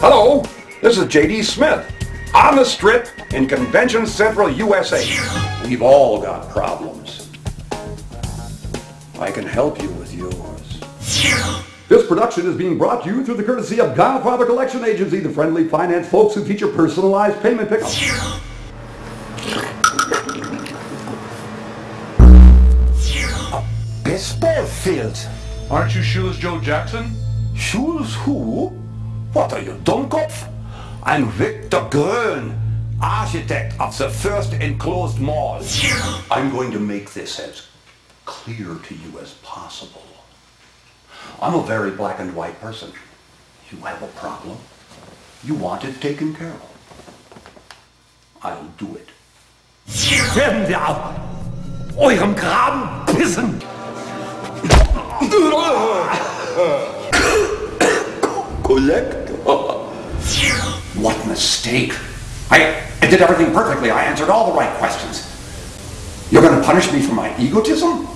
Hello, this is J.D. Smith on the strip in Convention Central, USA. We've all got problems. I can help you with yours. This production is being brought to you through the courtesy of Godfather Collection Agency, the friendly finance folks who feature personalized payment pickups. Baseball field. Aren't you Shoeless Joe Jackson? Schools who? What are you, Dummkopf? I'm Victor Gruen, architect of the first enclosed mall. I'm going to make this as clear to you as possible. I'm a very black and white person. You have a problem. You want it taken care of. I'll do it. Werden wir auf eurem Graben pissen! Collector. What mistake. I, I did everything perfectly. I answered all the right questions. You're going to punish me for my egotism?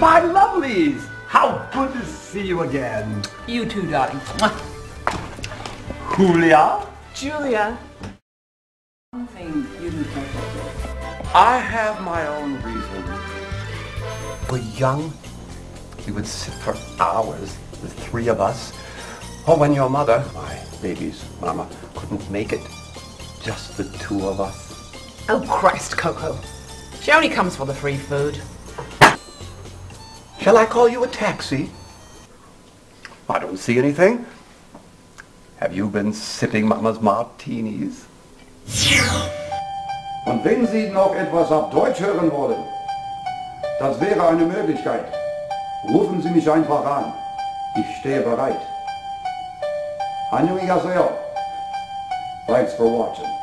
My lovelies! How good to see you again. You too, darling. Julia? Julia. One thing you do perfectly. I have my own reason. We're young. We would sit for hours, the three of us. Or when your mother, my baby's mama, couldn't make it. Just the two of us. Oh, Christ, Coco. She only comes for the free food. Shall I call you a taxi? I don't see anything. Have you been sipping Mama's martinis? Und wenn Sie noch etwas auf Deutsch hören wollen, das wäre eine Möglichkeit. Rufen Sie mich einfach an. Ich stehe bereit. 안녕히 가세요. Thanks for watching.